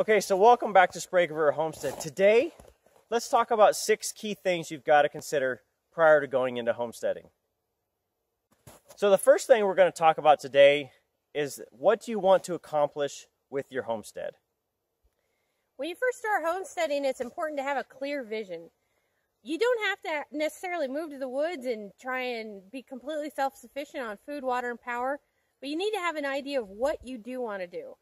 Okay, so welcome back to Sprague River Homestead. Today, let's talk about six key things you've got to consider prior to going into homesteading. So the first thing we're going to talk about today is what do you want to accomplish with your homestead? When you first start homesteading, it's important to have a clear vision. You don't have to necessarily move to the woods and try and be completely self-sufficient on food, water, and power, but you need to have an idea of what you do want to do.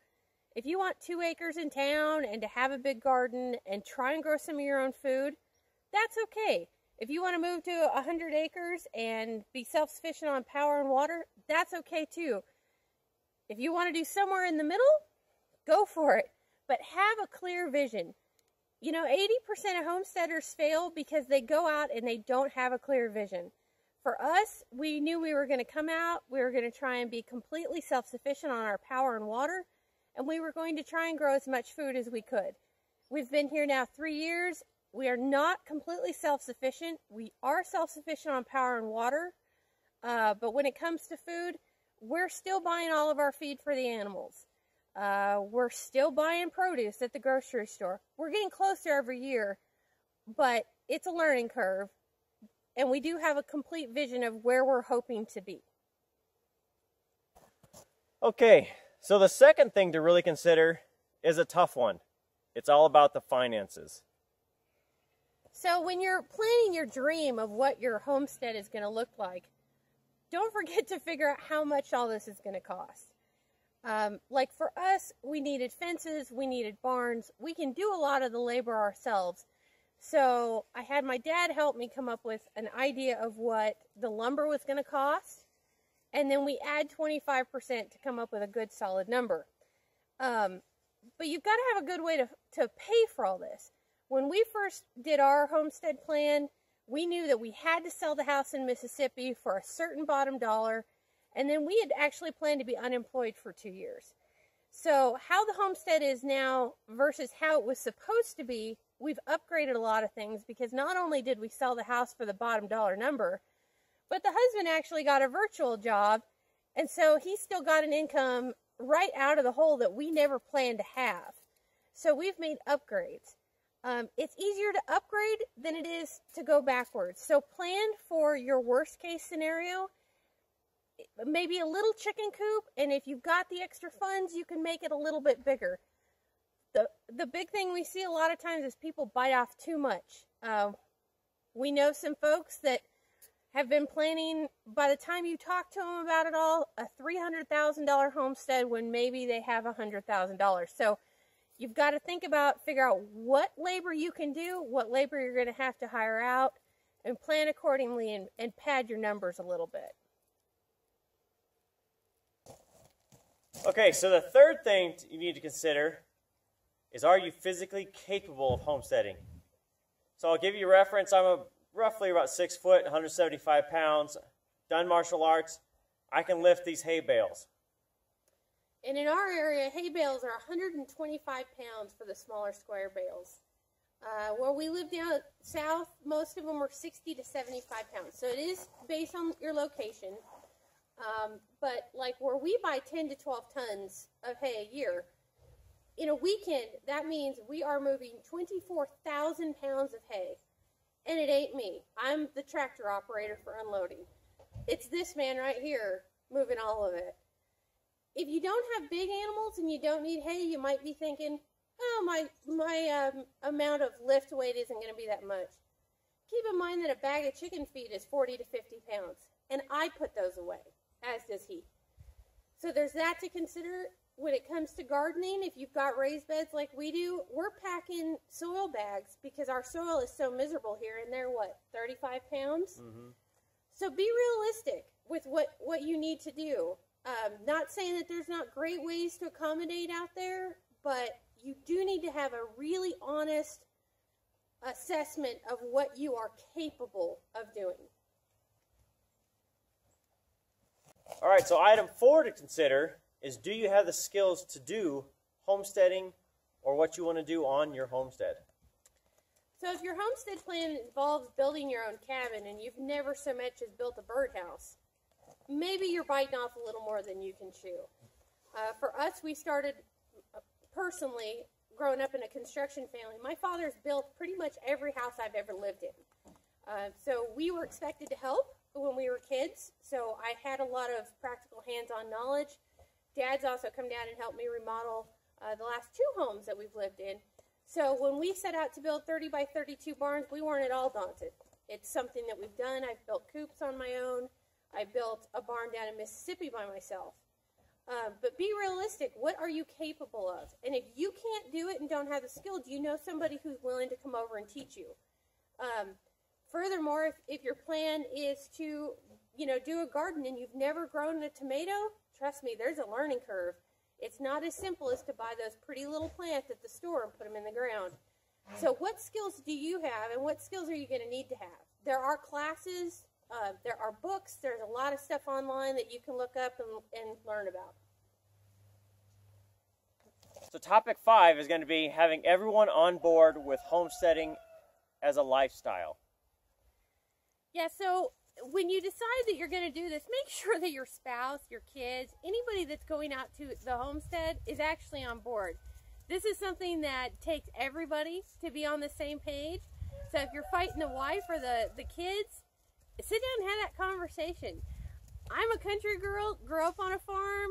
If you want two acres in town and to have a big garden and try and grow some of your own food, that's okay. If you want to move to 100 acres and be self-sufficient on power and water, that's okay too. If you want to do somewhere in the middle, go for it. But have a clear vision. You know, 80% of homesteaders fail because they go out and they don't have a clear vision. For us, we knew we were going to come out, we were going to try and be completely self-sufficient on our power and water, and we were going to try and grow as much food as we could. We've been here now three years. We are not completely self-sufficient. We are self-sufficient on power and water, uh, but when it comes to food, we're still buying all of our feed for the animals. Uh, we're still buying produce at the grocery store. We're getting closer every year, but it's a learning curve, and we do have a complete vision of where we're hoping to be. Okay, so the second thing to really consider is a tough one. It's all about the finances. So when you're planning your dream of what your homestead is going to look like, don't forget to figure out how much all this is going to cost. Um, like for us, we needed fences, we needed barns. We can do a lot of the labor ourselves. So I had my dad help me come up with an idea of what the lumber was going to cost and then we add 25% to come up with a good solid number. Um, but you've got to have a good way to, to pay for all this. When we first did our homestead plan, we knew that we had to sell the house in Mississippi for a certain bottom dollar, and then we had actually planned to be unemployed for two years. So, how the homestead is now versus how it was supposed to be, we've upgraded a lot of things because not only did we sell the house for the bottom dollar number, but the husband actually got a virtual job, and so he still got an income right out of the hole that we never planned to have. So we've made upgrades. Um, it's easier to upgrade than it is to go backwards. So plan for your worst case scenario, maybe a little chicken coop, and if you've got the extra funds, you can make it a little bit bigger. The, the big thing we see a lot of times is people bite off too much. Uh, we know some folks that have been planning, by the time you talk to them about it all, a $300,000 homestead when maybe they have $100,000. So you've got to think about, figure out what labor you can do, what labor you're going to have to hire out, and plan accordingly and, and pad your numbers a little bit. Okay, so the third thing you need to consider is are you physically capable of homesteading? So I'll give you a reference. I'm a roughly about six foot, 175 pounds, done martial arts. I can lift these hay bales. And in our area, hay bales are 125 pounds for the smaller square bales. Uh, where we live down south, most of them are 60 to 75 pounds. So it is based on your location. Um, but like where we buy 10 to 12 tons of hay a year, in a weekend, that means we are moving 24,000 pounds of hay and it ain't me. I'm the tractor operator for unloading. It's this man right here moving all of it. If you don't have big animals and you don't need hay, you might be thinking, oh, my, my um, amount of lift weight isn't going to be that much. Keep in mind that a bag of chicken feed is 40 to 50 pounds, and I put those away, as does he. So there's that to consider when it comes to gardening, if you've got raised beds like we do, we're packing soil bags because our soil is so miserable here, and they're what 35 pounds. Mm-hmm. So be realistic with what what you need to do. Um, not saying that there's not great ways to accommodate out there, but you do need to have a really honest assessment of what you are capable of doing. All right, so item four to consider is do you have the skills to do homesteading or what you want to do on your homestead? So if your homestead plan involves building your own cabin and you've never so much as built a birdhouse, maybe you're biting off a little more than you can chew. Uh, for us, we started uh, personally growing up in a construction family. My father's built pretty much every house I've ever lived in. Uh, so we were expected to help when we were kids. So I had a lot of practical hands-on knowledge. Dad's also come down and helped me remodel uh, the last two homes that we've lived in. So when we set out to build 30 by 32 barns, we weren't at all daunted. It's something that we've done. I've built coops on my own. I built a barn down in Mississippi by myself. Um, but be realistic. What are you capable of? And if you can't do it and don't have the skill, do you know somebody who's willing to come over and teach you? Um, furthermore, if, if your plan is to, you know, do a garden and you've never grown a tomato, trust me, there's a learning curve. It's not as simple as to buy those pretty little plants at the store and put them in the ground. So, what skills do you have, and what skills are you going to need to have? There are classes, uh, there are books, there's a lot of stuff online that you can look up and, and learn about. So, topic five is going to be having everyone on board with homesteading as a lifestyle. Yeah, so when you decide that you're going to do this, make sure that your spouse, your kids, anybody that's going out to the homestead is actually on board. This is something that takes everybody to be on the same page. So if you're fighting the wife or the, the kids, sit down and have that conversation. I'm a country girl, grew up on a farm.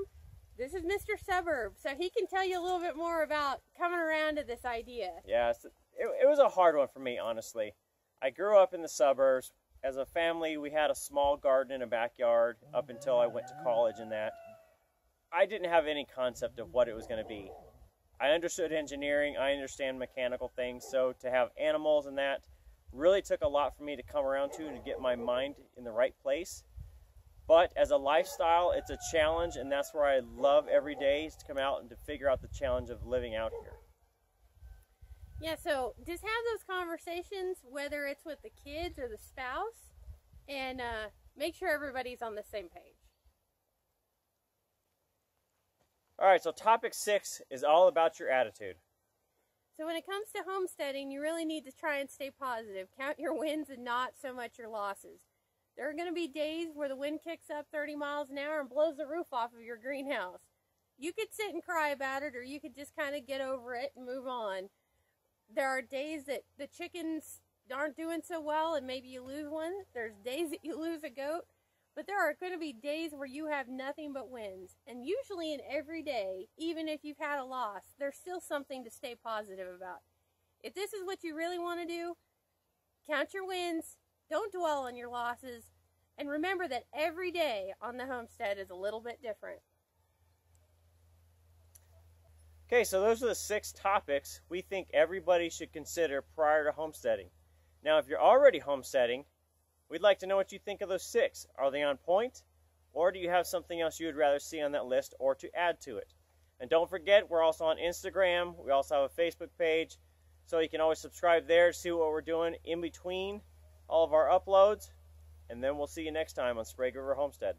This is Mr. Suburb, so he can tell you a little bit more about coming around to this idea. Yeah, it, it was a hard one for me, honestly. I grew up in the suburbs. As a family, we had a small garden in a backyard up until I went to college and that. I didn't have any concept of what it was going to be. I understood engineering, I understand mechanical things, so to have animals and that really took a lot for me to come around to and to get my mind in the right place. But as a lifestyle, it's a challenge, and that's where I love every day is to come out and to figure out the challenge of living out here. Yeah, so just have those conversations, whether it's with the kids or the spouse, and uh, make sure everybody's on the same page. All right, so topic six is all about your attitude. So when it comes to homesteading, you really need to try and stay positive. Count your wins and not so much your losses. There are going to be days where the wind kicks up 30 miles an hour and blows the roof off of your greenhouse. You could sit and cry about it, or you could just kind of get over it and move on. There are days that the chickens aren't doing so well and maybe you lose one. There's days that you lose a goat. But there are going to be days where you have nothing but wins. And usually in every day, even if you've had a loss, there's still something to stay positive about. If this is what you really want to do, count your wins, don't dwell on your losses, and remember that every day on the homestead is a little bit different. Okay, so those are the six topics we think everybody should consider prior to homesteading. Now, if you're already homesteading, We'd like to know what you think of those six. Are they on point? Or do you have something else you would rather see on that list or to add to it? And don't forget, we're also on Instagram. We also have a Facebook page. So you can always subscribe there, to see what we're doing in between all of our uploads. And then we'll see you next time on Sprague River Homestead.